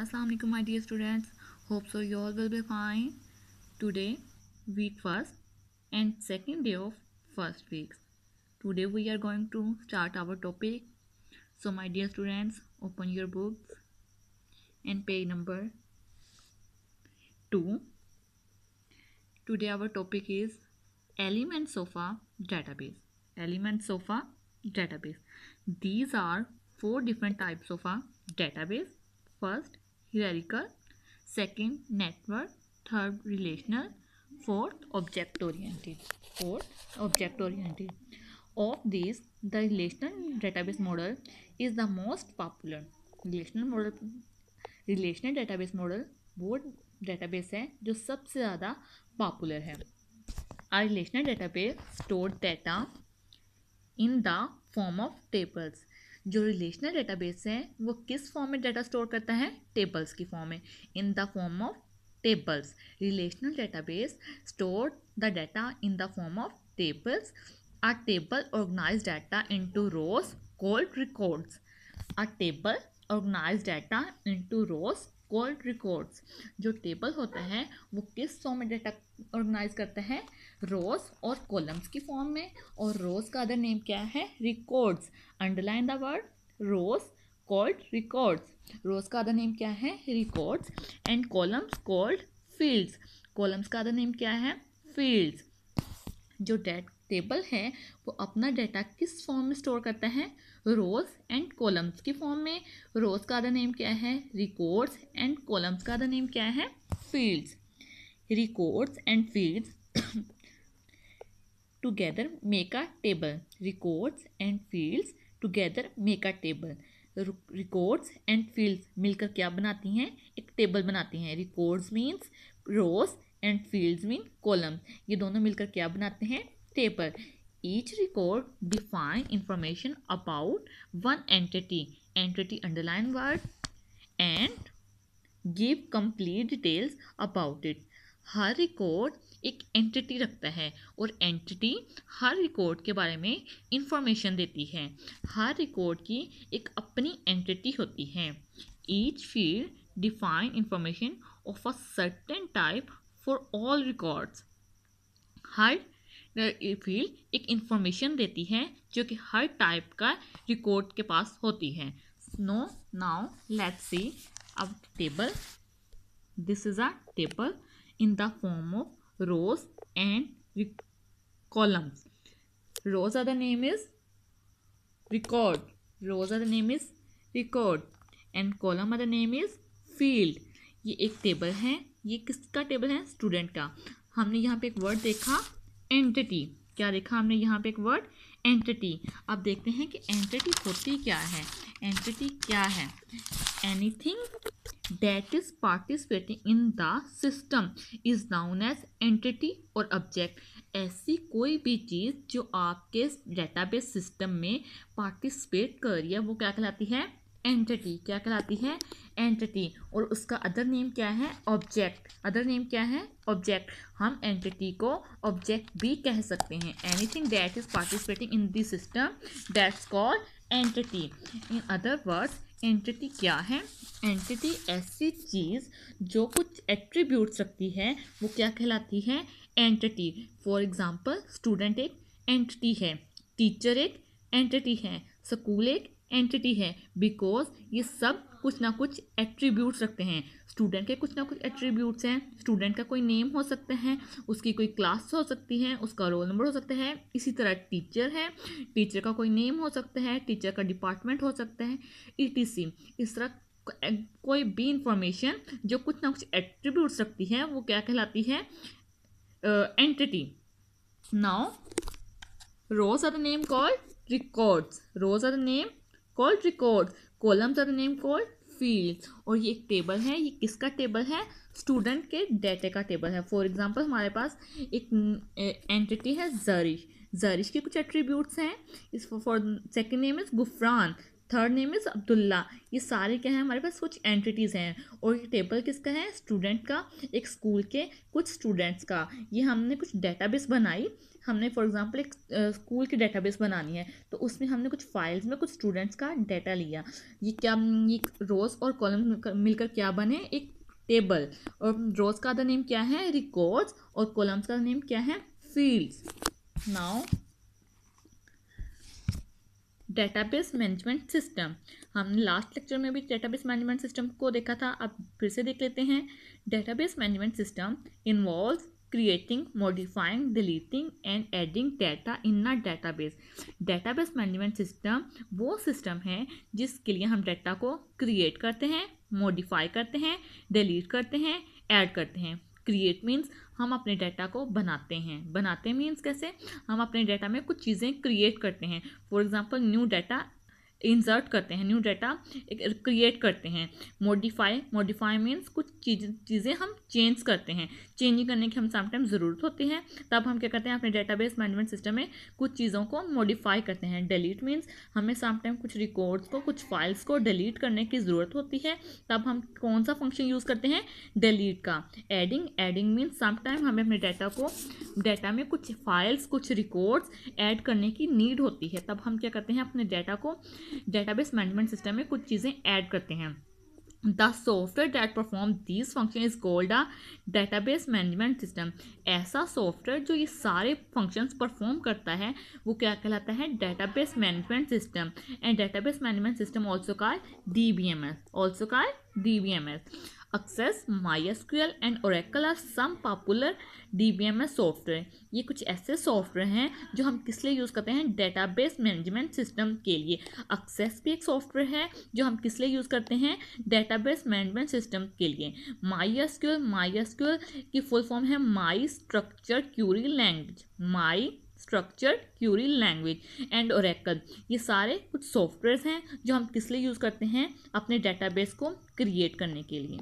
Assalamu alaikum my dear students. Hope so you all will be fine. Today week first and second day of first week. Today we are going to start our topic. So my dear students open your books and page number 2. Today our topic is elements of a database. Elements of a database. These are four different types of a database. First hierarchical second network third relational fourth object oriented fourth object oriented of this the relational database model is the most popular relational model relational database model वो database है, जो सबसे ज़्यादा popular है। आ relational database store data in the form of tables जो relational database है, वो किस फॉर्म में डाटा स्टोर करता है? टेबल्स की फॉर्म में। In the form of tables relational database store the data in the form of tables a table organise data into rows called records a table organise data into rows called records जो table होता है, वो किस form में data organize करता है? Rows और columns की फॉर्म में। और रोज का अदर नेम क्या है? Records. Underline the word rows called records. Rows का अदर नेम क्या है? Records. And columns called fields. Columns का अदर नेम क्या है? फील्ड्स। जो डेट टेबल है, वो अपना डेटा किस फॉर्म में स्टोर करता है? रोज एंड कॉलम्स की फॉर्म में। रोज का अदर नेम क्या है? रिकॉर्ड्स एंड कॉलम्स का अदर नेम क्या है? Fields. Records and fields together make a table. Records and fields together make a table. Records and fields मिलकर क्या बनाती हैं? एक टेबल बनाती हैं। Records means rows and fields mean column ये दोनों मिलकर क्या बनाते हैं? Table. Each record define information about one entity entity underline word and give complete details about it हर रिकॉर्ड एक एंटिटी रखता है और एंटिटी हर रिकॉर्ड के बारे में इंफॉर्मेशन देती है। हर रिकॉर्ड की एक अपनी एंटिटी होती है। Each field define information of a certain type for all records her field uh, एक इंफॉर्मेशन देती है जो कि हर टाइप का रिकॉर्ड के पास होती है। नो नाउ लेट्स सी अब table this is a table in the form of rows and columns rows are the name is record rows are the name is record and column are the name is field ये एक table है। ये किसका table है? Student का। हमने यहाँ पे एक वर्ड देखा। एंटिटी क्या देखा हमने यहाँ पे एक वर्ड एंटिटी अब देखते हैं कि एंटिटी होती क्या है? एंटिटी क्या है? Anything that is participating in the system is known as entity और ऑब्जेक्ट ऐसी कोई भी चीज़ जो आपके डेटाबेस सिस्टम में पार्टिसिपेट कर रही है, वो क्या कहलाती है? एंटिटी क्या कहलाती है? एंटिटी और उसका अदर नेम क्या है? ऑब्जेक्ट अदर नेम क्या है? ऑब्जेक्ट हम एंटिटी को ऑब्जेक्ट भी कह सकते हैं. Anything that is participating in this system that's called entity in other words entity क्या है? एंटिटी ऐसी चीज़ जो कुछ एट्रीब्यूट्स रखती है, वो क्या कहलाती है? एंटिटी फॉर एग्ज़ाम्पल स्टूडेंट एक एंटिटी है. टीचर एक एंटिटी है. स्कूल एक एंटिटी है बिकॉज़ ये सब कुछ ना कुछ एट्रीब्यूट्स रखते हैं। स्टूडेंट के कुछ ना कुछ एट्रीब्यूट्स हैं स्टूडेंट का कोई नेम हो सकता है, उसकी कोई क्लास हो सकती है, उसका रोल नंबर हो सकता है, इसी तरह टीचर है टीचर का कोई नेम हो सकता है टीचर का डिपार्टमेंट हो सकता है ईटीसी इस तरह कोई भी इंफॉर्मेशन जो कुछ ना कुछ एट्रीब्यूट्स रखती है, वो क्या कहलाती है? Entity now rows are the name called records rows are the name called record columns are the name called field और ये एक टेबल है, ये किसका टेबल है? स्टूडेंट के डेटे का टेबल है. फॉर एग्जांपल हमारे पास एक एंटिटी है जरिश जरिश के कुछ एट्रीब्यूट्स हैं. इस for second name is Gufran third name is Abdullah ये सारे क्या हैं? हमारे पास कुछ एंटिटीज़ हैं। और ये टेबल किसका है? स्टूडेंट का। एक स्कूल के कुछ स्टूडेंट्स का। ये हमने कुछ डेटाबेस बनाई। हमने फॉर एग्जांपल एक स्कूल की डेटाबेस बनानी है। तो उसमें हमने कुछ फाइल्स में कुछ स्टूडेंट्स का डेटा लिया। ये क्या, ये रोज़ और कॉलम मिलकर क्या बने? एक टेबल और रोज़ का अदर नेम क्या है? रिकॉर्ड्स और कॉलम्स का नेम क्या है? Fields now database management system हमने लास्ट लेक्चर में भी डेटाबेस मैनेजमेंट सिस्टम को देखा था, अब फिर से देख लेते हैं। Database management system involve creating, modifying, deleting and adding data in a database database management system वो सिस्टम है जिसके लिए हम डेटा को क्रिएट करते हैं मॉडिफाई करते हैं डिलीट करते हैं ऐड करते हैं। क्रिएट मीन्स हम अपने डाटा को बनाते हैं। बनाते मीन्स कैसे? हम अपने डाटा में कुछ चीज़ें क्रिएट करते हैं। For example new data insert करते हैं न्यू डाटा क्रिएट करते हैं। मॉडिफाई मॉडिफाई मीन्स कुछ चीज़, चीज़ें हम चेंज करते हैं। चेंजिंग करने की हम समटाइम ज़रूरत होती है। तब हम क्या करते हैं, अपने डेटाबेस मैनेजमेंट सिस्टम में कुछ चीज़ों को मॉडिफाई करते हैं। डिलीट मीन्स हमें समटाइम कुछ रिकॉर्ड्स को, कुछ फाइल्स को डिलीट करने की ज़रूरत होती है। तब हम कौन सा फ़ंक्शन यूज़ करते हैं? डिलीट का। एडिंग एडिंग मीन्स समटाइम हमें अपने डाटा को डाटा में कुछ फाइल्स कुछ रिकॉर्ड्स ऐड करने की नीड होती है। तब हम क्या करते हैं, अपने डाटा को डेटाबेस मैनेजमेंट सिस्टम में कुछ चीज़ें ऐड करते हैं। The software that perform this function is called a database management system ऐसा सॉफ्टवेयर जो ये सारे फ़ंक्शंस परफॉर्म करता है, वो क्या कहलाता है? Database management system and database management system also called D B M S also called D B M S Access, MySQL and Oracle are some popular DBMS software ये कुछ ऐसे सॉफ्टवेयर हैं जो हम किस लिए यूज़ करते हैं? डेटाबेस मैनेजमेंट सिस्टम के लिए। एक्सेस भी एक सॉफ्टवेयर है जो हम किस लिए यूज़ करते हैं? डेटाबेस मैनेजमेंट सिस्टम के लिए। माई एसक्यूएल माई एसक्यूएल की फुल फॉर्म है my structure query language my structure query language and Oracle ये सारे कुछ सॉफ्टवेयर हैं जो हम किस लिए यूज़ करते हैं? अपने डेटाबेस को क्रिएट करने के लिए।